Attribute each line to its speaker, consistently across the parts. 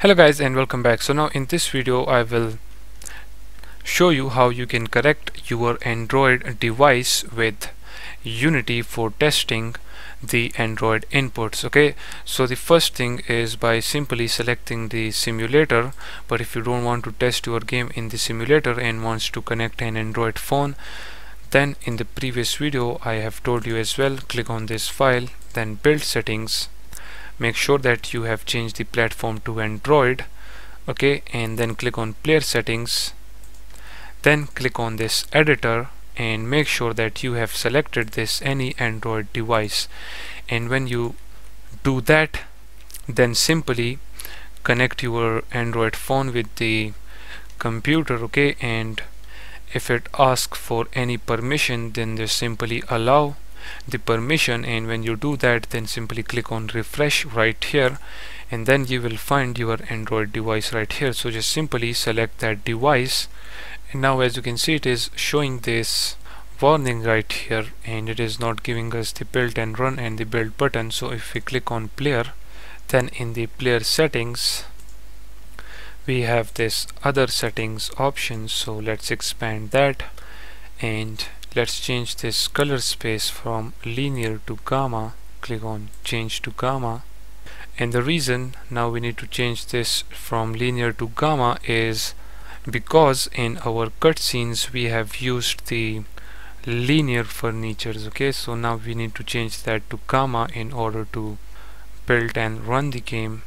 Speaker 1: hello guys and welcome back. So now in this video I will show you how you can correct your Android device with Unity for testing the Android inputs okay? So the first thing is by simply selecting the simulator but if you don't want to test your game in the simulator and wants to connect an Android phone then in the previous video I have told you as well click on this file then build settings make sure that you have changed the platform to Android okay and then click on player settings. Then click on this editor and make sure that you have selected this any Android device. And when you do that then simply connect your Android phone with the computer okay and if it asks for any permission then just simply allow the permission and when you do that then simply click on refresh right here and then you will find your Android device right here. So just simply select that device. And now as you can see it is showing this warning right here and it is not giving us the build and run and the build button. So if we click on player then in the player settings we have this other settings option. So let's expand that and let's change this color space from linear to gamma. Click on change to gamma. And the reason now we need to change this from linear to gamma is because in our cutscenes we have used the linear furnitures okay? So now we need to change that to gamma in order to build and run the game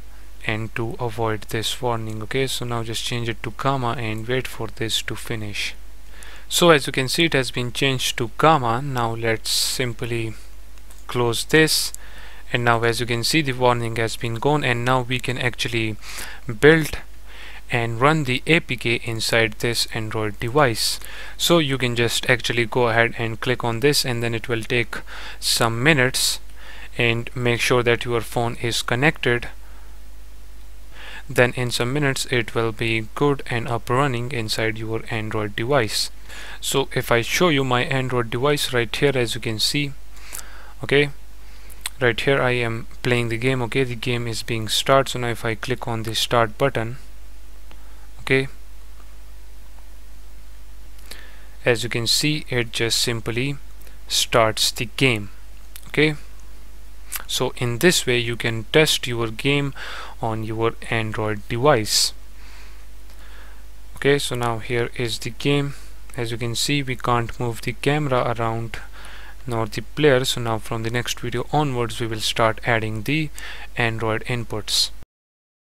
Speaker 1: and to avoid this warning okay? So now just change it to gamma and wait for this to finish so as you can see it has been changed to gamma. Now let's simply close this. And now as you can see the warning has been gone. And now we can actually build and run the APK inside this Android device. So you can just actually go ahead and click on this. And then it will take some minutes. And make sure that your phone is connected. Then in some minutes it will be good and up running inside your Android device so if I show you my Android device right here as you can see okay right here I am playing the game okay? The game is being started so now if I click on the start button okay as you can see it just simply starts the game okay? So in this way you can test your game on your Android device okay? So now here is the game as you can see we can't move the camera around nor the player. So now from the next video onwards we will start adding the Android inputs